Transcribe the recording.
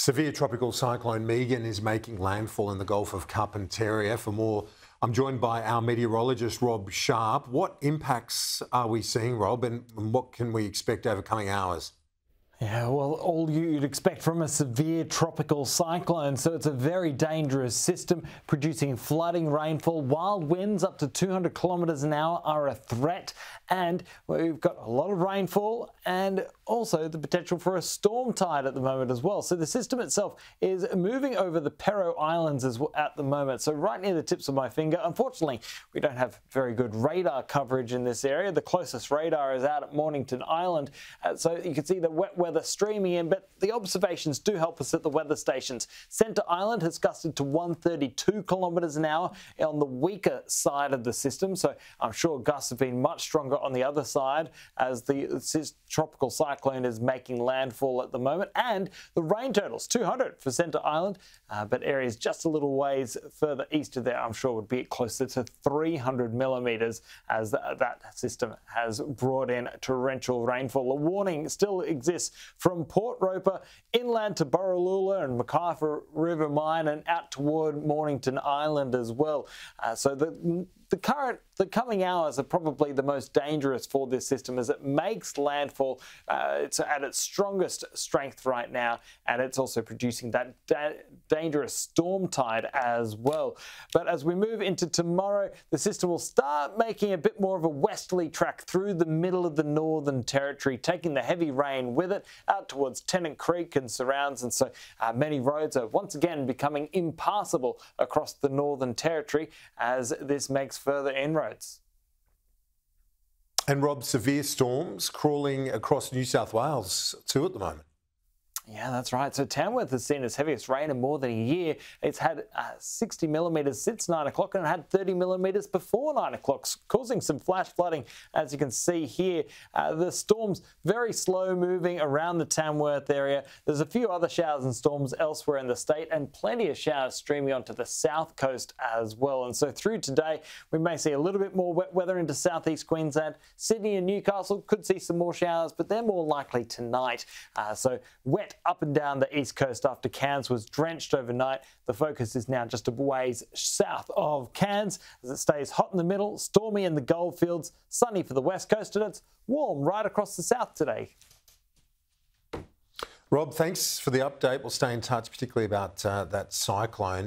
Severe tropical cyclone Megan is making landfall in the Gulf of Carpentaria. For more, I'm joined by our meteorologist Rob Sharp. What impacts are we seeing, Rob, and what can we expect over coming hours? Yeah, well, all you'd expect from a severe tropical cyclone. So it's a very dangerous system producing flooding rainfall. Wild winds up to 200 kilometres an hour are a threat. And we've got a lot of rainfall and also the potential for a storm tide at the moment as well. So the system itself is moving over the Peron Islands as well at the moment. So right near the tips of my finger. Unfortunately, we don't have very good radar coverage in this area. The closest radar is out at Mornington Island. Uh, so you can see the wet weather weather streaming in, but the observations do help us at the weather stations. Centre Island has gusted to 132 kilometres an hour on the weaker side of the system, so I'm sure gusts have been much stronger on the other side as the tropical cyclone is making landfall at the moment. And the rain totals 200 for Centre Island, uh, but areas just a little ways further east of there, I'm sure would be closer to 300 millimetres as that system has brought in torrential rainfall. A warning still exists from Port Roper inland to Borroloola and McArthur River Mine and out toward Mornington Island as well. Uh, so the the current, the coming hours are probably the most dangerous for this system as it makes landfall. Uh, it's at its strongest strength right now, and it's also producing that da dangerous storm tide as well. But as we move into tomorrow, the system will start making a bit more of a westerly track through the middle of the Northern Territory, taking the heavy rain with it out towards Tennant Creek and surrounds. And so uh, many roads are once again becoming impassable across the Northern Territory as this makes further inroads. And Rob, severe storms crawling across New South Wales too at the moment. Yeah, that's right. So Tamworth has seen its heaviest rain in more than a year. It's had uh, 60 millimetres since 9 o'clock and it had 30 millimetres before 9 o'clock, causing some flash flooding, as you can see here. Uh, the storm's very slow moving around the Tamworth area. There's a few other showers and storms elsewhere in the state and plenty of showers streaming onto the south coast as well. And so through today, we may see a little bit more wet weather into southeast Queensland. Sydney and Newcastle could see some more showers, but they're more likely tonight. Uh, so wet up and down the east coast after Cairns was drenched overnight. The focus is now just a ways south of Cairns as it stays hot in the middle, stormy in the goldfields, sunny for the west coast, and it's warm right across the south today. Rob, thanks for the update. We'll stay in touch, particularly about uh, that cyclone.